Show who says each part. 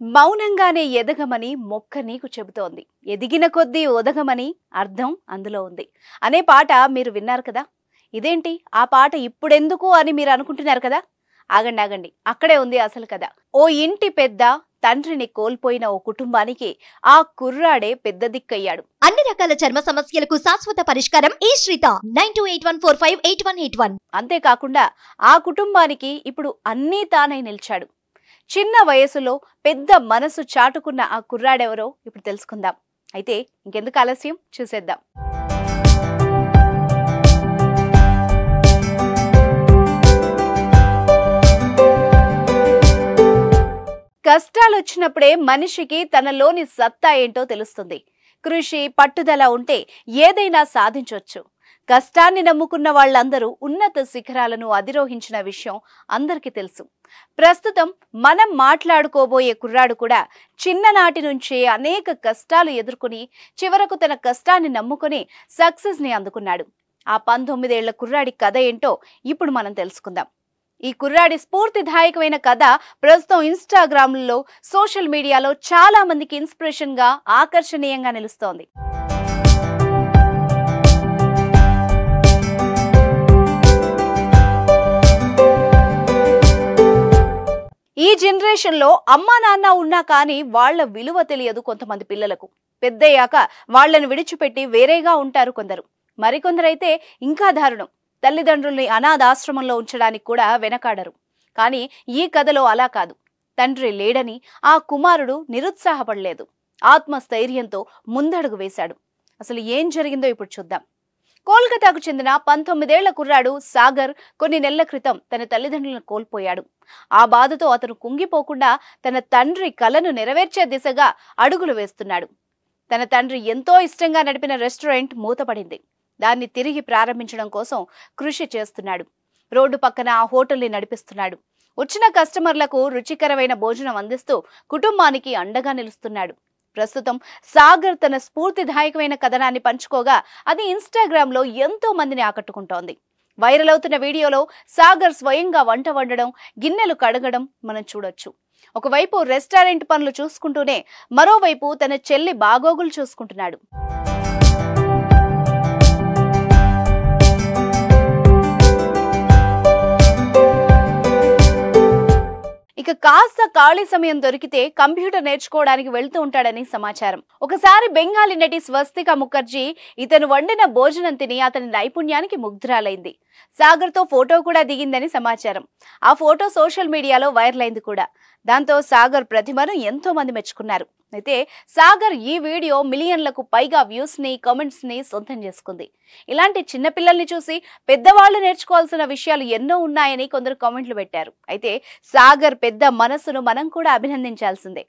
Speaker 1: మౌనంగానే ఎదగమని మొక్క నీకు చెబుతోంది. ఎదిగిన కొద్దీ ఒదగమని అర్థం అందులో ఉంది. అనే పాట మీరు విన్నారు కదా? ఇదేంటి? ఆ పాట ఇప్పుడెందుకు అని మీరు అనుకుంటున్నారు కదా? ఆగండి ఆగండి. అక్కడే ఉంది అసలు కదా ఓ ఇంటి పెద్ద తండ్రిని కోల్పోయిన ఓ కుటుంబానికి ఆ కుర్రాడే పెద్ద దిక్కయ్యాడు.
Speaker 2: అన్ని రకాల చర్మ సమస్యలకు శాశ్వత పరిష్కారం ఈ శ్రీత. Nine two eight one four five eight one eight one.
Speaker 1: అంతేకాకుండా ఆ కుటుంబానికి ఇప్పుడు అన్నీ తానై నిలిచాడు. చిన్న వయసులో పెద్ద మనసు చాటుకున్న ఆ కుర్రాడెవరో ఇప్పుడు తెలుసుకుందాం. అయితే ఇంకెందుకు ఆలస్యం? చూసేద్దాం. కష్టాలు వచ్చినప్పుడే మనిషికి తనలోని సత్తా ఏంటో తెలుస్తుంది. కృషి పట్టుదల ఉంటే ఏదైనా సాధించవచ్చు కష్టాన్ని నమ్ముకున్న వాళ్ళందరూ ఉన్నత శిఖరాలను అధిరోహించిన విషయం అందరికీ తెలుసు. ప్రస్తుతం మనం మాట్లాడుకోబోయే కుర్రాడు కూడా చిన్ననాటి నుంచే అనేక కష్టాలు ఎదుర్కొని చివరకు తన కష్టాన్ని నమ్ముకొని సక్సెస్ని అందుకున్నాడు. ఆ పంతొమ్మిదేళ్ళ కుర్రాడి కథ ఏంటో ఇప్పుడు మనం తెలుసుకుందాం. ఈ కుర్రాడి స్ఫూర్తిదాయకమైన కథ ప్రస్తుతం ఇన్స్టాగ్రామ్లో సోషల్ మీడియాలో చాలా మందికి ఇన్స్పిరేషన్గా ఆకర్షణీయంగా నిలుస్తోంది. జనరేషన్లో జనరేషన్లో అమ్మా నాన్న ఉన్నా కానీ వాళ్ళ విలువ తెలియదు కొంతమంది పిల్లలకు. పెద్దయ్యాక వాళ్ళను విడిచిపెట్టి వేరేగా ఉంటారు కొందరు. మరికొందరైతే ఇంకా దారుణం. తల్లిదండ్రుల్ని అనాథాశ్రమంలో ఉంచడానికి కూడా వెనకాడరు. కానీ ఈ కథలో అలా కాదు. తండ్రి లేడని ఆ కుమారుడు నిరుత్సాహపడలేదు. ఆత్మస్థైర్యంతో ముందడుగు వేశాడు. అసలు ఏం జరిగిందో ఇప్పుడు చూద్దాం. కోల్కతాకు చెందిన పంతొమ్మిదేళ్ళ కుర్రాడు సాగర్ కొన్ని నెలల క్రితం తన తల్లిదండ్రులను కోల్పోయాడు. ఆ బాధతో అతను కుంగిపోకుండా తన తండ్రి కలను నెరవేర్చే దిశగా అడుగులు వేస్తున్నాడు. తన తండ్రి ఎంతో ఇష్టంగా నడిపిన రెస్టారెంట్ మూతపడింది. దాన్ని తిరిగి ప్రారంభించడం కోసం కృషి చేస్తున్నాడు. రోడ్డు పక్కన ఆ హోటల్ని నడిపిస్తున్నాడు. వచ్చిన కస్టమర్లకు రుచికరమైన భోజనం అందిస్తూ కుటుంబానికి అండగా నిలుస్తున్నాడు. ప్రస్తుతం సాగర్ తన స్ఫూర్తిదాయకమైన కథనాన్ని పంచుకోగా అది ఇన్స్టాగ్రామ్లో ఎంతో మందిని ఆకట్టుకుంటోంది. వైరల్ అవుతున్న వీడియోలో సాగర్ స్వయంగా వంట వండడం గిన్నెలు కడగడం మనం చూడొచ్చు. ఒకవైపు రెస్టారెంట్ పనులు చూసుకుంటూనే మరోవైపు తన చెల్లి బాగోగులు చూసుకుంటున్నాడు. ఇక కాస్త ఖాళీ సమయం దొరికితే కంప్యూటర్ నేర్చుకోవడానికి వెళ్తూ ఉంటాడని సమాచారం. ఒకసారి బెంగాలీ నటి స్వస్తిక ముఖర్జీ ఇతను వండిన భోజనం తిని అతని నైపుణ్యానికి ముగ్ధురాలైంది. సాగర్తో ఫోటో కూడా దిగిందని సమాచారం. ఆ ఫోటో సోషల్ మీడియాలో వైరల్ అయింది కూడా. దాంతో సాగర్ ప్రతిమను ఎంతో మంది మెచ్చుకున్నారు. అయితే సాగర్ ఈ వీడియో మిలియన్లకు పైగా వ్యూస్ని ని సొంతం చేసుకుంది. ఇలాంటి చిన్నపిల్లల్ని చూసి పెద్దవాళ్ళు నేర్చుకోవాల్సిన విషయాలు ఎన్నో ఉన్నాయని కొందరు కామెంట్లు పెట్టారు. అయితే సాగర్ పెద్ద మనసును మనం కూడా అభినందించాల్సిందే.